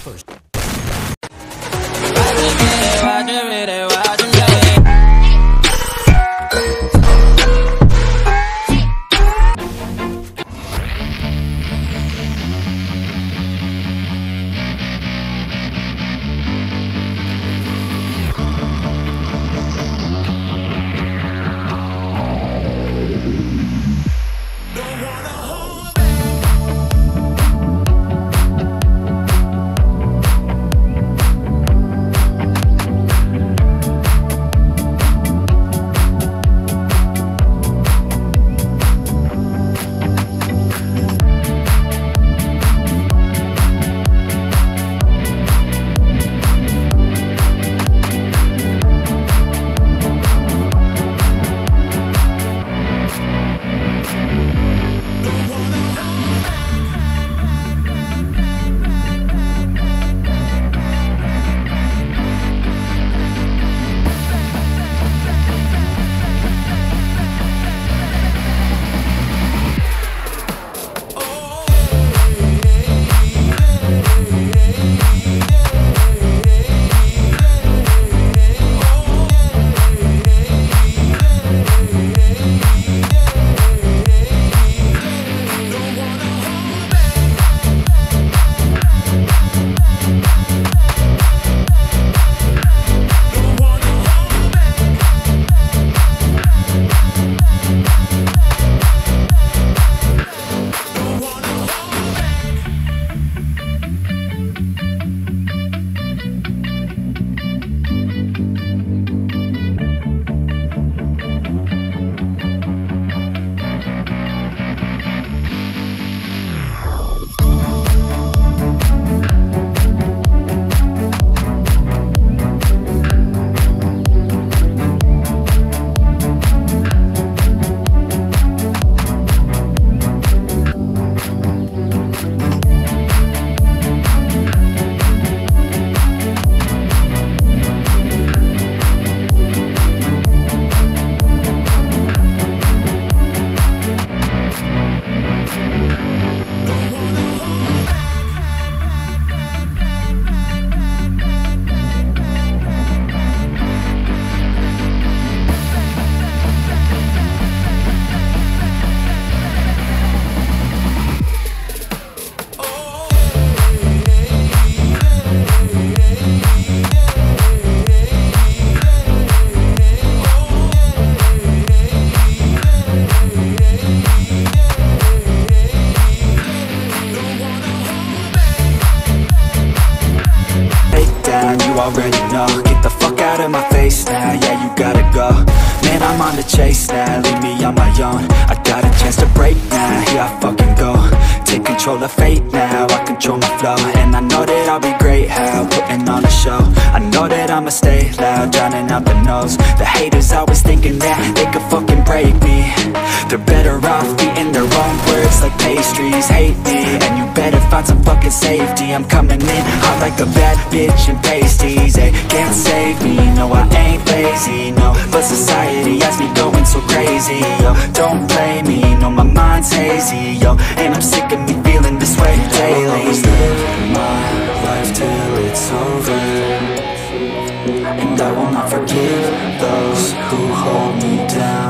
first. Already know. Get the fuck out of my face now, yeah you gotta go. Man, I'm on the chase now, leave me on my own. I got a chance to break now, here I fucking go. Take control of fate now, I control my flow. And I know that I'll be great, how, putting on a show. I know that I'ma stay loud, drowning out the noise. The haters always thinking that they could me they're better off eating their own words like pastries. Hate me, and you better find some fucking safety. I'm coming in hot like a bad bitch and pasties. They can't save me, no I ain't lazy, no But society has me going so crazy, yo Don't blame me, no my mind's hazy, yo And I'm sick of me feeling this way daily. I'll always live my life till it's over. And I will not forgive those who hold me down.